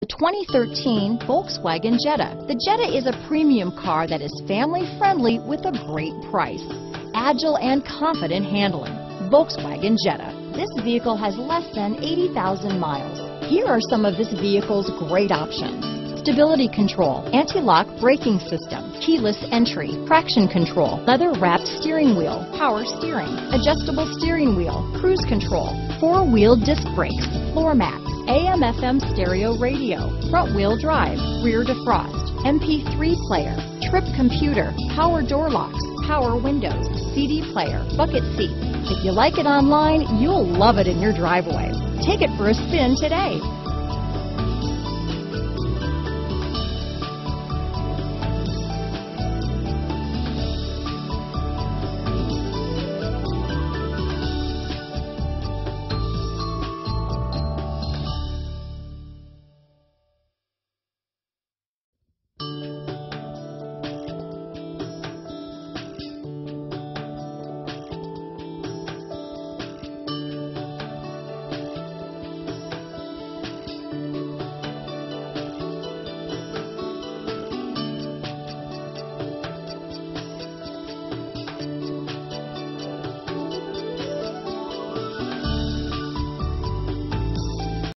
The 2013 Volkswagen Jetta. The Jetta is a premium car that is family friendly with a great price. Agile and confident handling. Volkswagen Jetta. This vehicle has less than 80,000 miles. Here are some of this vehicle's great options. Stability control, anti-lock braking system, keyless entry, traction control, leather wrapped steering wheel, power steering, adjustable steering wheel, cruise control, four wheel disc brakes, floor mats, AM FM stereo radio, front wheel drive, rear defrost, MP3 player, trip computer, power door locks, power windows, CD player, bucket seats. If you like it online, you'll love it in your driveway. Take it for a spin today.